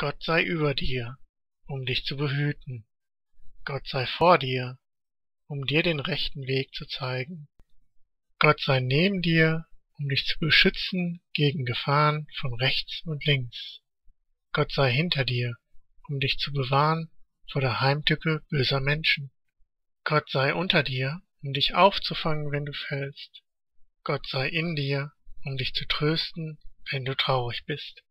Gott sei über dir, um dich zu behüten. Gott sei vor dir, um dir den rechten Weg zu zeigen. Gott sei neben dir, um dich zu beschützen gegen Gefahren von rechts und links. Gott sei hinter dir, um dich zu bewahren vor der Heimtücke böser Menschen. Gott sei unter dir, um dich aufzufangen, wenn du fällst. Gott sei in dir, um dich zu trösten, wenn du traurig bist.